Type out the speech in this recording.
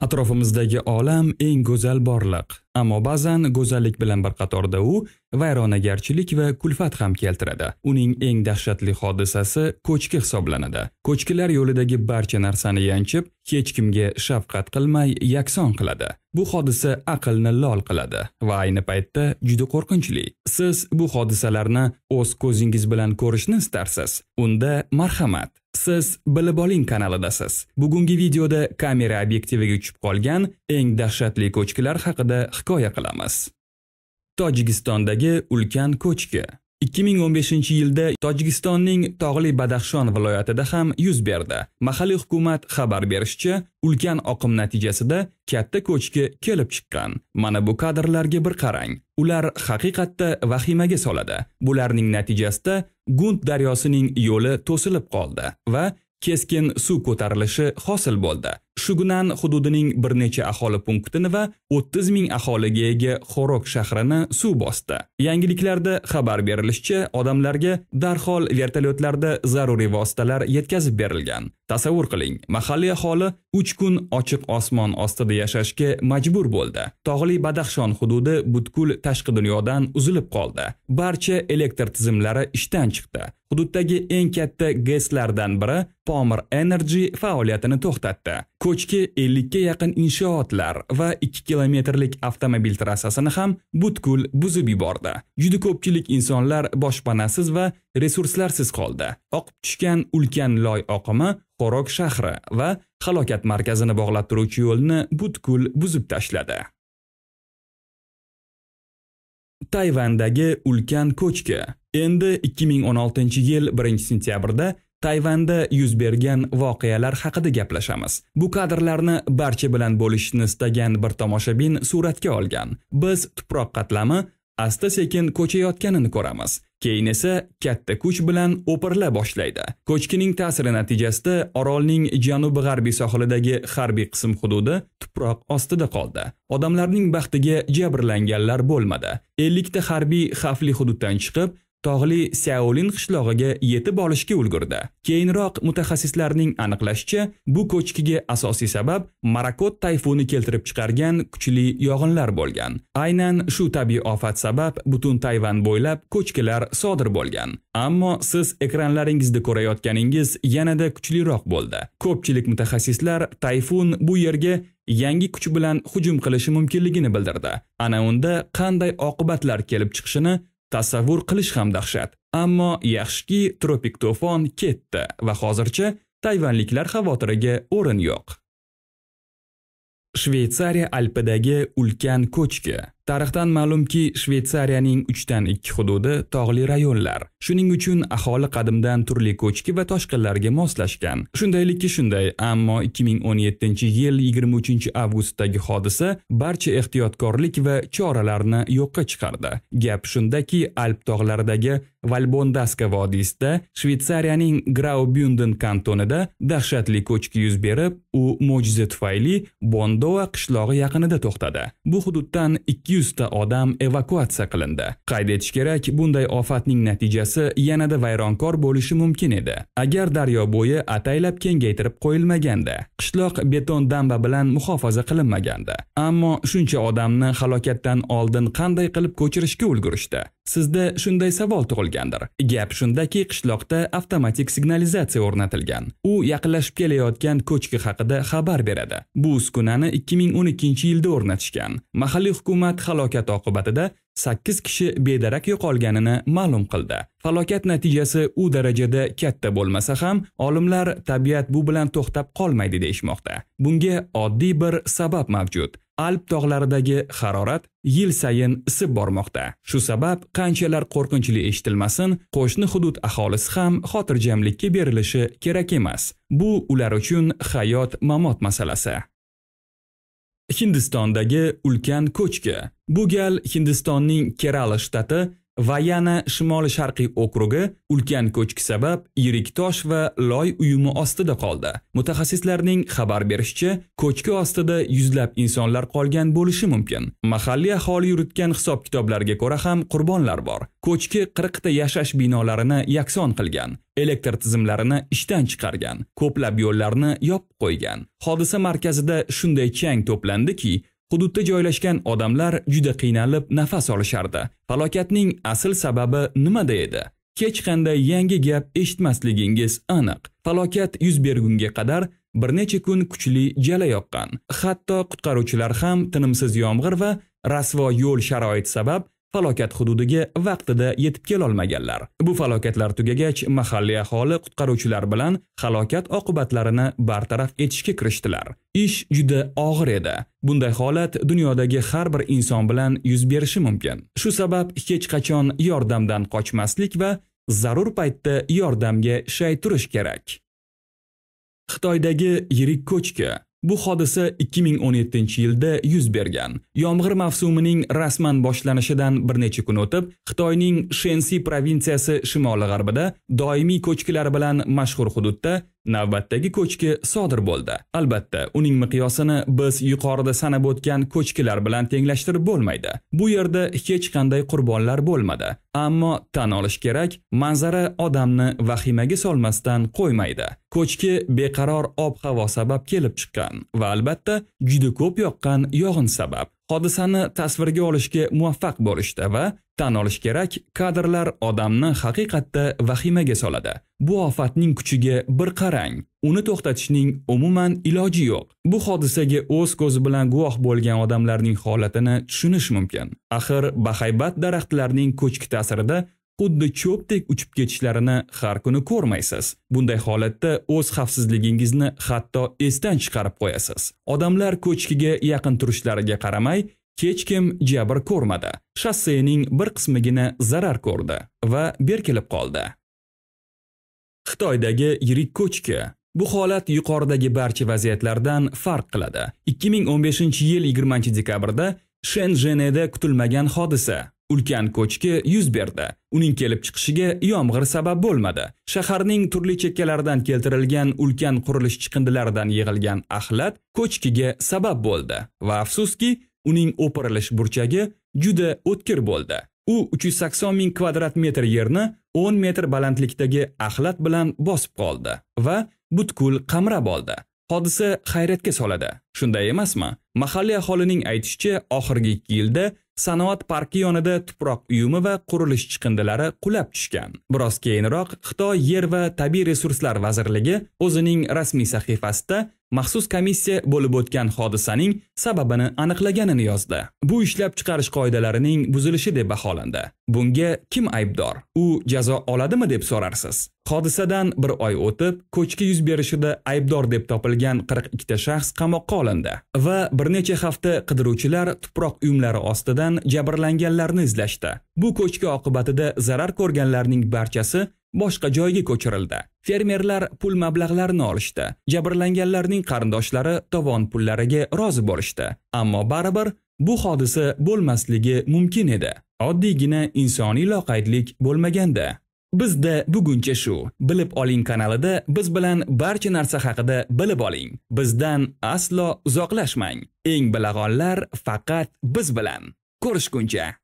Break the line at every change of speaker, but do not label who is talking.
Atrofimizdagi olam eng go'zal borliq, ammo ba'zan go'zallik bilan bir qatorda u vayronagarchilik va kulfat ham keltiradi. Uning eng dahshatli hodisasi ko'chki hisoblanadi. Ko'chkilar yo'lidagi barcha narsani yanchib, hech kimga shafqat qilmay yakson qiladi. Bu hodisa aqlni lol qiladi va ayni paytda juda qo'rqinchli. Siz bu hodisalarni o'z ko'zingiz bilan ko'rishni istarsiz. Unda marhamat Siz Bilib oling kanalidasiz. Bugungi videoda kamera obyektiviga tushib qolgan eng dahshatli ko'chkilar haqida hikoya qilamiz. Tojikistondagi ulkan ko'chki 2015-yilda Tojikistonning tog'li Badaxshon viloyatida ham yuz berdi. Mahalliy hukumat xabar berishicha, ulkan oqim natijasida katta ko'chki kelib chiqqan. Mana bu kadrlarga bir qarang. Ular haqiqatda vahimaga soladi. Bularning natijasida Gund daryosining yo'li to'silib qoldi va keskin suv ko'tarilishi hosil bo'ldi. Shugunan hududining bir necha aholi punktini va 30 ming aholiga ega Xorok shahrini suv bosdi. Yangiliklarda xabar berilishicha, odamlarga darhol vertolyotlarda zaruriy vositalar yetkazib berilgan. Tasavvur qiling, mahalliy aholi 3 kun ochiq osmon ostida yashashga majbur bo'ldi. Tog'li Badaxshon hududi butkul tashqi dunyodan uzilib qoldi. Barcha elektr tizimlari ishdan chiqdi. Hududdagi eng katta GESlardan biri Pomir Energy faoliyatini to'xtatdi. Ko'chki 50 ga yaqin inshootlar va 2 kilometrlik avtomobil trassasini ham butkul buzib yubordi. Juda ko'pchilik insonlar boshpanasiz va resurslarsiz qoldi. Oqib tushgan ulkan loy oqimi Qorok shahri va halokat markazini bog'lab turuvchi yo'lni butkul buzib tashladi. Tayvandagi ulkan ko'chki. Endi 2016-yil 1-sentyabrda Tayvanda yuz bergan voqealar haqida gaplashamiz. Bu kadrlarni barcha bilan bo'lishni istagan bir tomoshabin suratga olgan. Biz tuproq qatlami asta-sekin ko'chayotganini ko'ramiz. Keyin esa katta kuch bilan o'pirila boshlaydi. Ko'chkining ta'siri natijasida orolning janubi-g'arbiy sohilidagi harbiy qism hududi tuproq ostida qoldi. Odamlarning baxtiga jabrlanganlar bo'lmadi. 50 ta harbiy xavfli hududdan chiqib, tog'li Xiaolin qishlog'iga yetib olishga ulgurdi. Keyinroq mutaxassislarning aniqlashicha, bu ko'chkiga asosiy sabab Marakot tayfuni keltirib chiqargan kuchli yog'inlar bo'lgan. Aynan shu tabiiy ofat sabab butun Tayvan bo'ylab ko'chkilar sodir bo'lgan. Ammo siz ekranlaringizda ko'rayotganingiz yanada kuchliroq bo'ldi. Ko'pchilik mutaxassislar tayfun bu yerga yangi kuch bilan hujum qilishi mumkinligini bildirdi. Ana unda qanday oqibatlar kelib chiqishini Tasavvur qilish ham dahshat. Ammo yaxshiki tropik to'fon ketdi va hozircha tayvanliklar xavotiriga o'rin yo'q. Shveytsariya Alpidagi ulkan ko'chki Tarixdan ma'lumki, Shvetsariyaning 3 dan 2 hududi tog'li rayonlar. Shuning uchun aholi qadimdan turli ko'chki va toshqinlarga moslashgan. Shundaylikki shunday, ammo 2017-yil 23-avgustdagi hodisa barcha ehtiyotkorlik va choralarni yo'qqa chiqardi. Gap shundaki, Alp tog'laridagi Valbondaska vodiysida Shvetsariyaning Graubünden kantonida dahshatli ko'chki yuz berib, u mo'jiza tufayli Bondova qishlog'i yaqinida to'xtadi. Bu hududdan 200 100 ta odam evakuatsiya qilindi. Qayd etish kerak, bunday ofatning natijasi yanada vayronkor bo'lishi mumkin edi. Agar daryo bo'yi ataylab kengaytirib qo'yilmaganda, qishloq beton damba bilan muhofaza qilinmaganda. Ammo shuncha odamni halokatdan oldin qanday qilib ko'chirishga ulgurishdi? Sizda shunday savol tug'ilgandir. Gap shundaki, qishloqda avtomatik signalizatsiya o'rnatilgan. U yaqinlashib kelayotgan ko'chki haqida xabar beradi. Bu uskunani 2012-yilda o'rnatishgan. Mahalliy hukumat halokat oqibatida 8 kishi bedarak yo'qolganini ma'lum qildi. Falokat natijasi u darajada katta bo'lmasa ham, olimlar tabiat bu bilan to'xtab qolmaydi deyshmoqda. Bunga oddiy bir sabab mavjud. Alp tog'laridagi harorat yil sayin isib bormoqda. Shu sabab qanchalar qo'rqinchli eshitilmasin, qo'shni hudud aholisi ham xotirjamlikka berilishi kerak emas. Bu ular uchun hayot-mamot masalasi. Hindistondagi ulkan ko'chki. Bu gal Hindistonning Kerala shtati va yana shimoli sharqiy okrugi ulkan ko'chki sabab yirik tosh va loy uyumi ostida qoldi. Mutaxassislarning xabar berishicha ko'chki ostida yuzlab insonlar qolgan bo'lishi mumkin. Mahalliy aholi yuritgan hisob kitoblarga ko'ra ham qurbonlar bor. Ko'chki 40 ta yashash binolarini yakson qilgan elektr tizimlarini ishdan chiqargan ko'plab yo'llarni yopib qo'ygan. Hodisa markazida shunday chang to'plandiki Hududda joylashgan odamlar juda qiynalib nafas olishardi. Falokatning asl sababi nimada edi? Hech qanday yangi gap eshitmasligingiz aniq. Falokat yuz bergunga qadar bir necha kun kuchli jala yoqqan. Hatto qutqaruvchilar ham tinimsiz yomg'ir va rasvo yo'l sharoit sabab falokat hududiga vaqtida yetib kelolmaganlar. Bu falokatlar tugagach, mahalliy aholi qutqaruvchilar bilan halokat oqibatlarini bartaraf etishga kirishdilar. Ish juda og'ir edi. Bunday holat dunyodagi har bir inson bilan yuz berishi mumkin. Shu sabab hech qachon yordamdan qochmaslik va zarur paytda yordamga shay turish kerak. Xitoydagi yirik ko'chki Bu hodisa 2017-yilda yuz bergan. Yomg'ir mavsumining rasman boshlanishidan bir necha kun o'tib, Xitoyning Shensi provinsiyasi shimoli-g'arbida doimiy ko'chkilar bilan mashhur hududda Navbatdagi ko'chki sodir bo'ldi. Albatta, uning miqyosini biz yuqorida sanab o'tgan ko'chkilar bilan tenglashtirib bo'lmaydi. Bu yerda hech qanday qurbonlar bo'lmadi. Ammo tan olish kerak, manzara odamni vahimaga solmasdan qo'ymaydi. Ko'chki beqaror ob-havo sabab kelib chiqqan va albatta juda ko'p yoqqan yog'in sabab. Hodisani tasvirga olishga muvaffaq bo'lishdi va tan olish kerak, kadrlar odamni haqiqatda vahimaga soladi. Bu ofatning kuchiga bir qarang. Uni to'xtatishning umuman iloji yo'q. Bu hodisaga o'z ko'zi bilan guvoh bo'lgan odamlarning holatini tushunish mumkin. Axir bahaybat daraxtlarning ko'chki ta'sirida xuddi cho'pdek uchib ketishlarini har kuni ko'rmaysiz. Bunday holatda o'z xavfsizligingizni hatto esdan chiqarib qo'yasiz. Odamlar ko'chkiga yaqin turishlariga qaramay, hech kim jabr ko'rmadi. Shossening bir qismigina zarar ko'rdi va berkilib qoldi. Xitoydagi yirik ko'chki Bu holat yuqoridagi barcha vaziyatlardan farq qiladi. 2015-yil 20-dekabrda Shenzheneda kutilmagan hodisa ulkan ko'chki yuz berdi. Uning kelib chiqishiga yomg'ir sabab bo'lmadi. Shaharning turli chekkalaridan keltirilgan ulkan qurilish chiqindilaridan yig'ilgan axlat ko'chkiga sabab bo'ldi va afsuski, uning o'pirilish burchagi juda o'tkir bo'ldi. U 380 ming kvadrat metr yerni 10 metr balandlikdagi axlat bilan bosib qoldi va butkul qamrab oldi. Hodisa hayratga soladi. Shunday emasmi? Mahalliy aholining aytishicha, oxirgi 2 yilda sanoat parki yonida tuproq uyumi va qurilish chiqindilari qulab tushgan. Biroz keyinroq Xitoy Yer va tabiiy resurslar vazirligi o'zining rasmiy sahifasida maxsus komissiya bo'lib o'tgan hodisaning sababini aniqlaganini yozdi. Bu ishlab chiqarish qoidalarining buzilishi deb baholandi. Bunga kim aybdor? U jazo oladimi deb so'rarsiz. Hodisadan bir oy o'tib, ko'chki yuz berishida aybdor deb topilgan 42 ta shaxs qamoqqa olindi va bir necha hafta qidiruvchilar tuproq uyumlari ostidan jabrlanganlarni izlashdi. Bu ko'chki oqibatida zarar ko'rganlarning barchasi boshqa joyga ko'chirildi. Fermerlar pul mablag'larini olishdi. Jabrlanganlarning qarindoshlari tovon pullariga rozi bo'lishdi. Ammo baribir bu hodisa bo'lmasligi mumkin edi. Oddiygina insoniy loqaydlik bo'lmaganda. Bizda buguncha shu. Bilib oling kanalida biz bilan barcha narsa haqida bilib oling. Bizdan aslo uzoqlashmang. Eng bilag'onlar faqat biz bilan. Ko'rishguncha